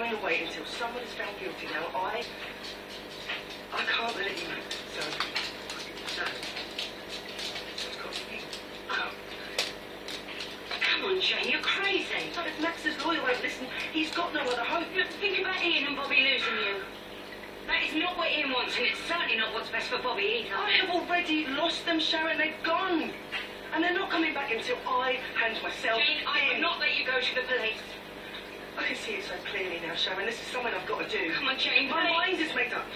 I'm going to wait until someone is found guilty. Now, I... I can't let you know. So... It's got to be... Oh. Come on, Jane, you're crazy. But if Max's lawyer won't listen, he's got no other hope. Look, think about Ian and Bobby losing you. That is not what Ian wants, and it's certainly not what's best for Bobby either. I have already lost them, Sharon. They've gone. And they're not coming back until I hand myself Jane, I in. would not let you go to the police. I can see it so clearly now, Sharon. This is something I've got to do. Come on, Jane, My please. mind is made up.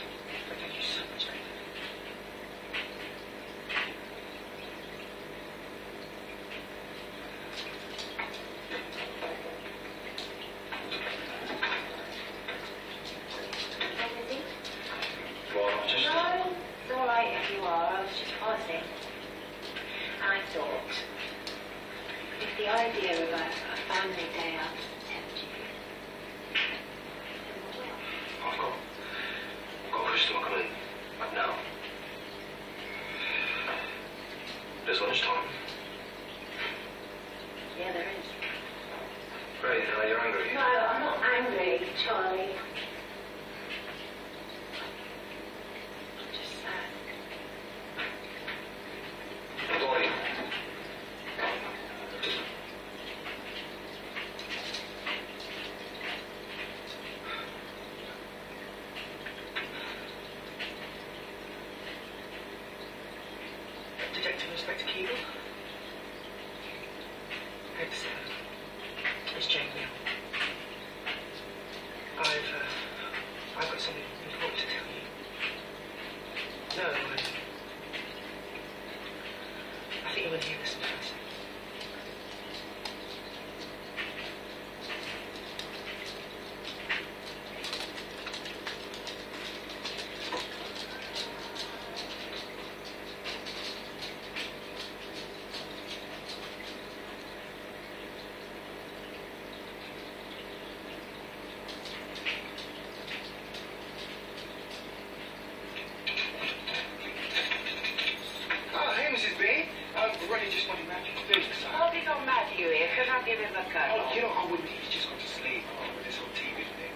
Thank you so much, Jane. Well, just... No, it's all right if you are. I was just passing. I thought if the idea of a, a family day out tempted you, then well, I've got... I've got a customer coming right now. There's lunchtime. yeah, there is. Great, now you're angry. No, I'm not angry, Charlie. I'm just sad. Boy. Detective Inspector Keeble. It's, uh, it's Jane Beale. I've, uh, I've got something important to tell you. No, I, I think you want to hear this first. Um, Ronnie just wanted Matthew to do so. Hope you got Matthew here, because I'll give him a Oh, you know, I wouldn't. He's just gone to sleep oh, with this whole TV thing.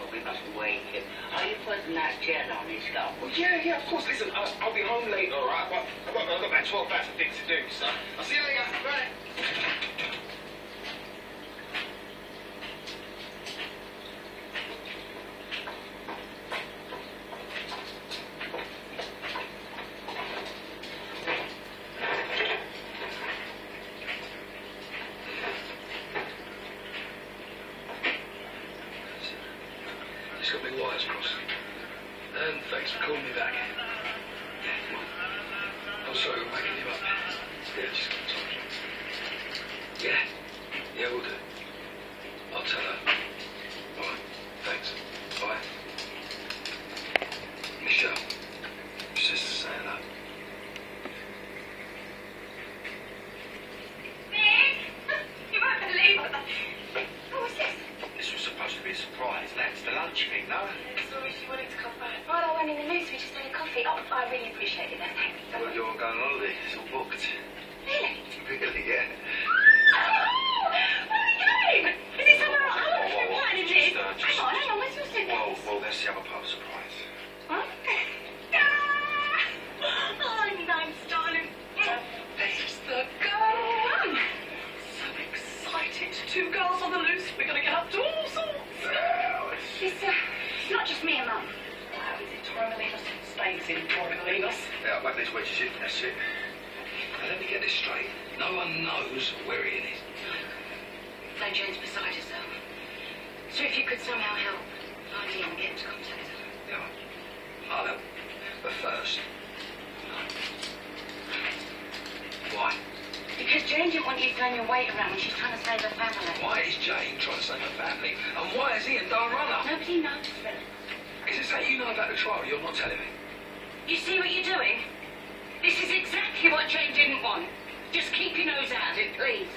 But we must wake him. Are you putting that gel on his scalp? Well, yeah, yeah, of course. Listen, uh, I'll be home late, all right? But I've got, I've got about 12 thousand things to do, so I'll see you later. Bye. Just got my wires crossed. And thanks for calling me back. I'm sorry I'm waking you up. Yeah, just got time. Yeah. Yeah, we'll do. I'll tell her. All right. Thanks. Bye. Michelle. Just say hello. You won't believe it. Who was this? This was supposed to be a surprise. That's the lunch thing, no? Sorry, she wanted to come back. Well, I went in the news. We just Oh, I really appreciated that. Thanks. Well, you're going on holiday. It's all booked. Really? Really, yeah. Oh, where are we going? Is it somewhere else? How long have you been planning this? Uh, Hang on, hang on. Where's your Well, suitcase? well, that's the other part of the surprise. Oh, excited. Two girls on the loose. We're going to get up to all sorts. It's, uh, not just me and Mum. Stays in Torremolinos. Yeah, whack these wedges in. That's it. Now, let me get this straight. No one knows where Ian is. No, Jane's beside herself. So if you could somehow help, find him and get into contact. Her. Yeah. I'll help. But first. Why? Because Jane didn't want you throwing your weight around when she's trying to save her family. Why is Jane trying to save her family? And why is Ian done runner? Nobody knows, Philip. Is it something you know about the trial you're not telling me? You see what you're doing? This is exactly what Jane didn't want. Just keep your nose out of it, please.